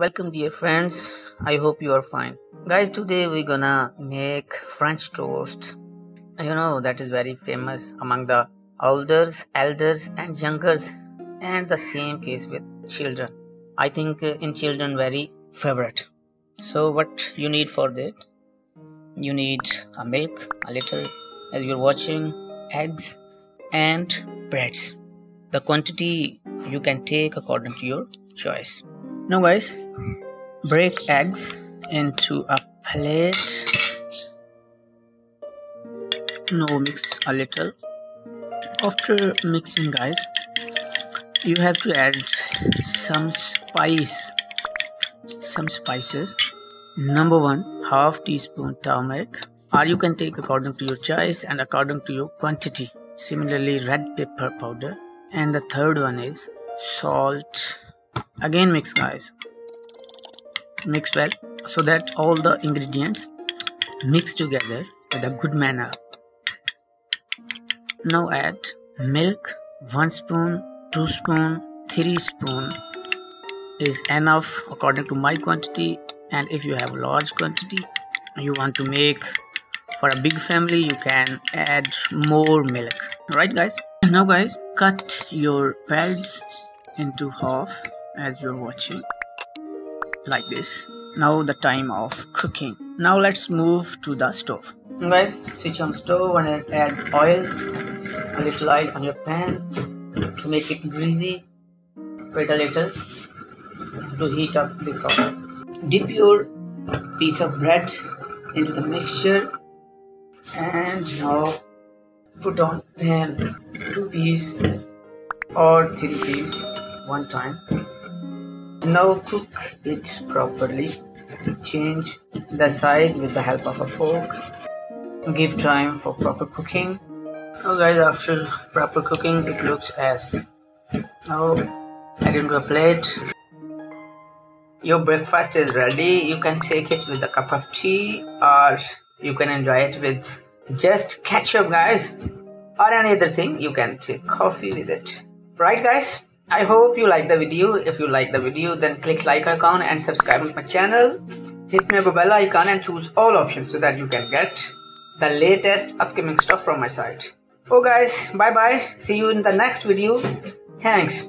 welcome dear friends. I hope you are fine. Guys today we're gonna make french toast. You know that is very famous among the elders elders and youngers and the same case with children. I think uh, in children very favorite. So what you need for that? You need a milk a little as you're watching eggs and breads. The quantity you can take according to your choice now guys break eggs into a plate. Now mix a little. After mixing guys you have to add some spice some spices. Number one half teaspoon turmeric. Or you can take according to your choice and according to your quantity. Similarly red pepper powder. And the third one is salt again mix guys. Mix well so that all the ingredients mix together with a good manner. Now add milk 1 spoon 2 spoon 3 spoon is enough according to my quantity. And if you have a large quantity you want to make for a big family you can add more milk. Right guys. Now guys cut your breads into half as you're watching like this. Now the time of cooking. Now let's move to the stove. Guys switch on stove and add oil a little oil on your pan to make it greasy. Wait a little to heat up this oil. Dip your piece of bread into the mixture and now put on pan two piece or three piece one time now cook it properly. Change the side with the help of a fork. Give time for proper cooking. Now guys, after proper cooking, it looks as now add into a plate. Your breakfast is ready. You can take it with a cup of tea or you can enjoy it with just ketchup guys or any other thing. You can take coffee with it. Right guys? I hope you like the video. If you like the video, then click like icon and subscribe to my channel. Hit the bell icon and choose all options so that you can get the latest upcoming stuff from my site. Oh guys, bye bye. See you in the next video. Thanks.